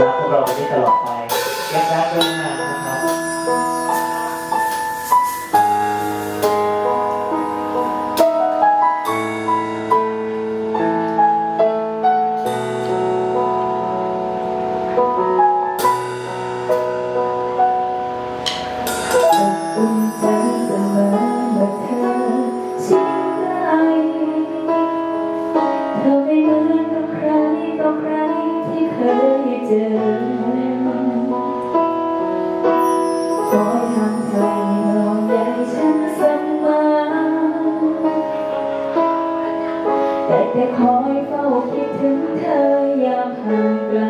รักพวกเราไปตลอดไปรักรักเรื่อ high ground.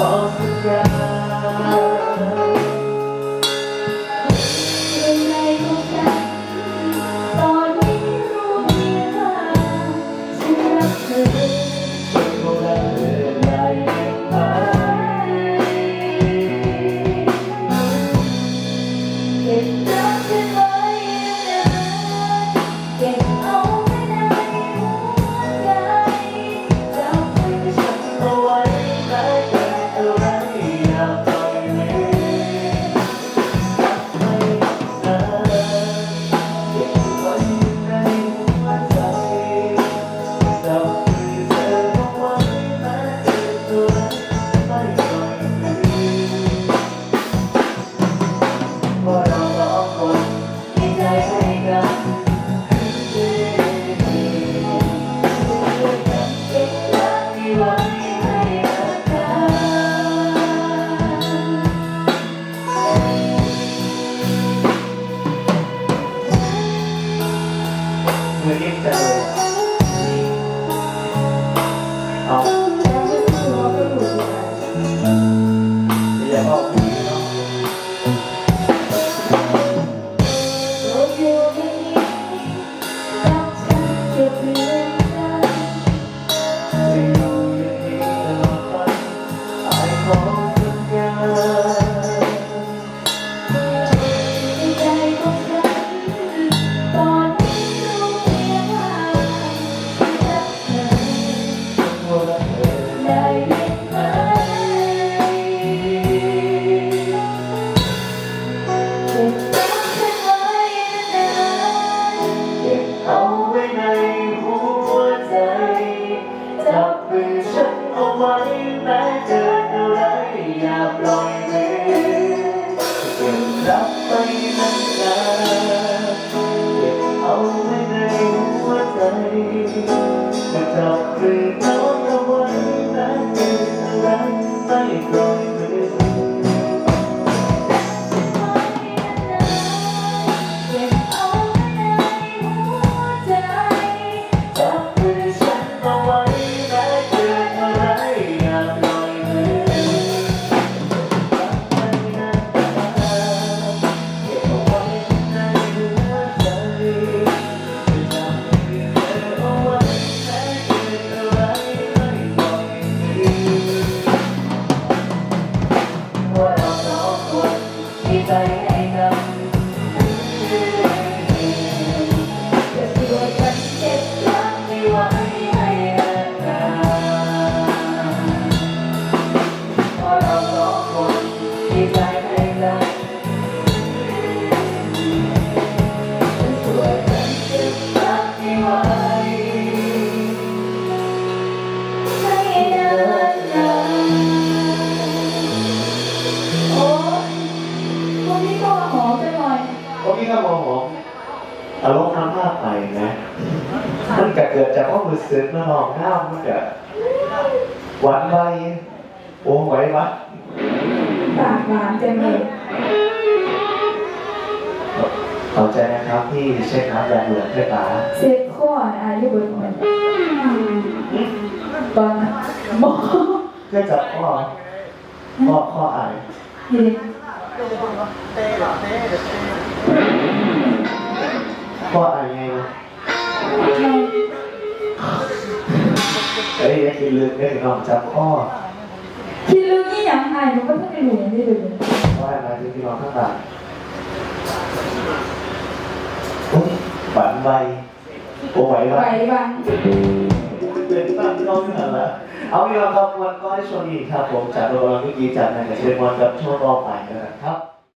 on the ground. 的承诺我竟然忘了 ว้แม้เจออะไรอย่าปล่อยมือยังรับไปนานๆเก็บเอาไว้ในหัวใจไม่ต้องรื้ เกิดจากควอมรู้สึกน้องน้ำมันก็หวานไหโอ้ไหววะปากหวานเจังเลยขอาใจนะครับที่เช็คน้ำยางเหลืองใช่อตาเซ็ตข้ออายุบนหัวบางหมอเพื่อจับข้อข้อข้ออายข้ออายไงนะ เอ้ยยังกินลืมได้ถึงน้องจับข้อคิดเรื่องนี้อย่างไรมันก็ไม่ได้รู้อย่างนี้เลยว่าอะไรที่พี่น้องข้างหลังอุ๊ยฝันไวโอ้ไหวไหวไวบางเป็นตั้งน้องนั่นแหละเอาพี่น้องครับวันก็ให้ชวนอีกครับ ผมจากโรงแรมเมื่อกี้จากนายกับเชฟมอนกับช่วงรอบใหม่นะครับ